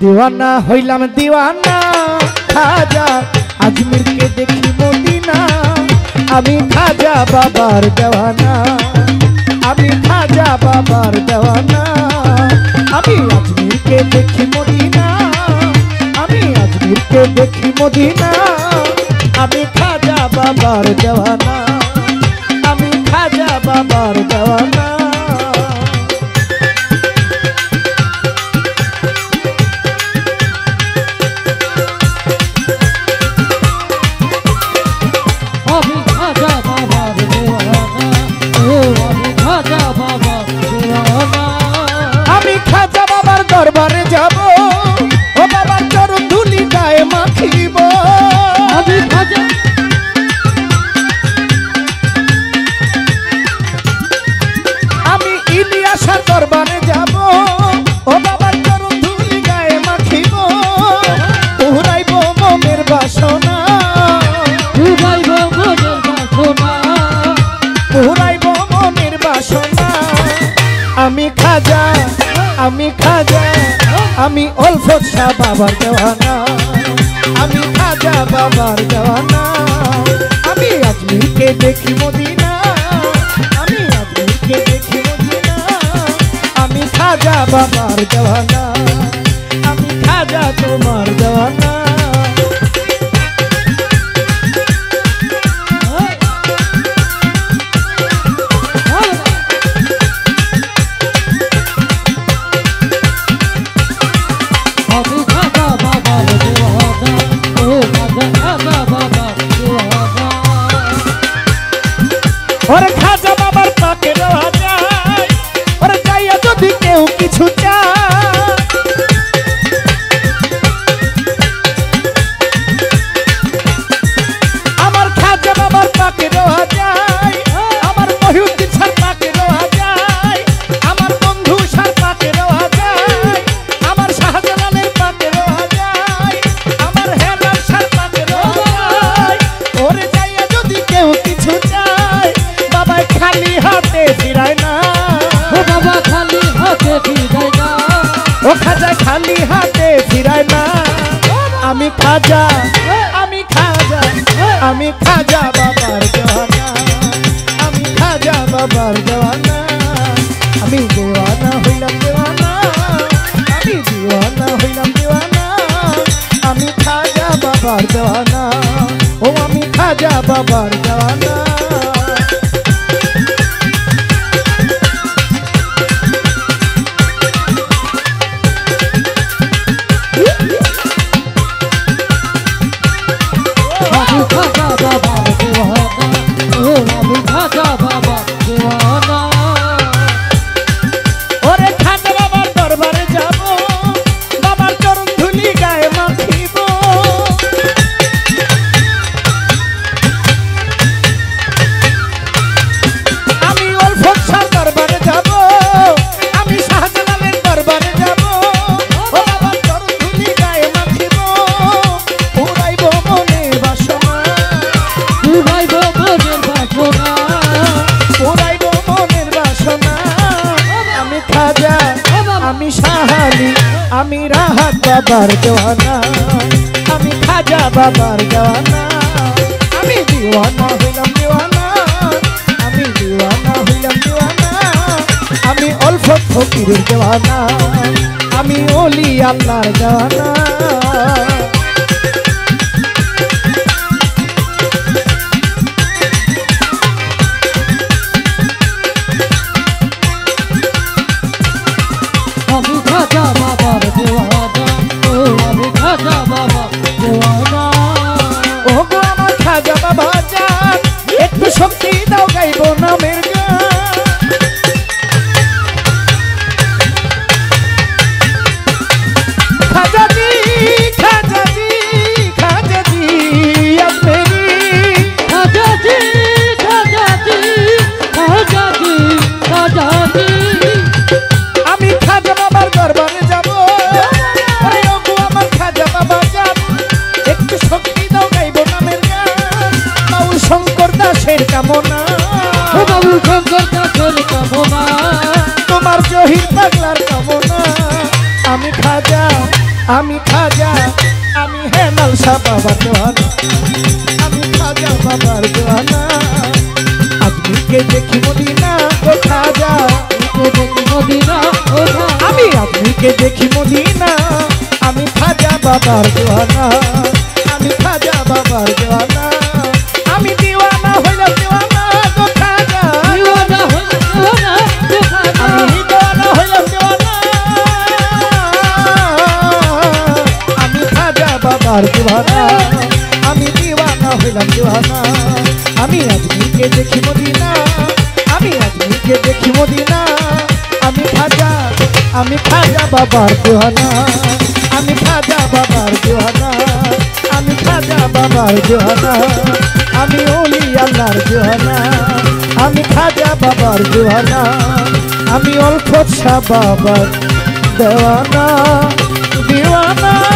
দিওয়ানা, হইলাম দিওয়ানা। খাজা আজমিরকে দেখি মদিনা। আমি খাজা বাবার দেওয়ানা। আমি খাজা বাবার দেওয়ানা। আমি আজমিরকে দেখি মদিনা। আমি আজমিরকে দেখি মদিনা। আমি খাজা বাবার দেওয়ানা। আমি খাজা বাবার দেওয়ানা। দরবারে যাব ও বাবার চরণ ধুলি গায়ে মাখিব। আমি খাজা আমি ইলিয়াসার দরবারে যাব ও বাবার চরণ ধুলি গায়ে মাখিব। পুরাইব মনের বাসনা। ডুবাইব মনের বাসনা। পুরাইব মনের বাসনা। আমি খাজা আমি আমি অল্প শাহ বাবার দেওয়ানা, আমি খাজা বাবার দেওয়ানা, আমি আজমিরকে দেখি মদিনা, আমি আজমিরকে দেখি মদিনা, আমি খাজা বাবার দেওয়ানা, আমি খাজা তোমার খালি হাতে ফিরায় না। আমি খাজা আমি খাজা আমি খাজা বাবার দেওয়ানা আমি খাজা বাবার দেওয়ানা আমি দেওয়ানা হইলাম দেওয়ানা আমি দিওয়ানা হইলাম দেওয়ানা আমি খাজা বাবার দেওয়ানা ও, আমি খাজা বাবার আমি সাহালি আমি রাহাত বাবার দেওয়ানা আমি খাজা বাবার দেওয়ানা আমি দিওয়ানা হইলাম দিওয়ানা, আমি দিওয়ানা হইলাম দিওয়ানা। আমি অল্প ফকিরের দেওয়ানা আমি অলি আল্লাহর দেওয়ানা শক্তি দাও গাইব নামের খাজাজি খাজাজি খাজাজি আজমেরি খাজাজি খাজাজি খাজাজি খাজাজি। আমি খাজা বাবার দরবারে। আমি খাজা, আমি হেমাল শাহ দেওয়ানা আমি খাজা বাবার দেওয়ানা আজমিকে দেখি মদিনা ও খাজা? আমি আমি আজমিকে দেখি মদিনা? আমি খাজা বাবার দেওয়ানা বাবার দিওয়ানা। আমি দিওয়ানা হইলাম দিওয়ানা। আমি আজমিকে দেখি মদিনা। আমি আজমিকে দেখি মদিনা। আমি খাজা আমি খাজা বাবার দিওয়ানা। আমি খাজা বাবার দিওয়ানা। আমি খাজা বাবার দিওয়ানা। আমি ওলি আল্লাহর দিওয়ানা। আমি খাজা বাবার দিওয়ানা। আমি অল্প বাবার দিওয়ানা। দিওয়ানা।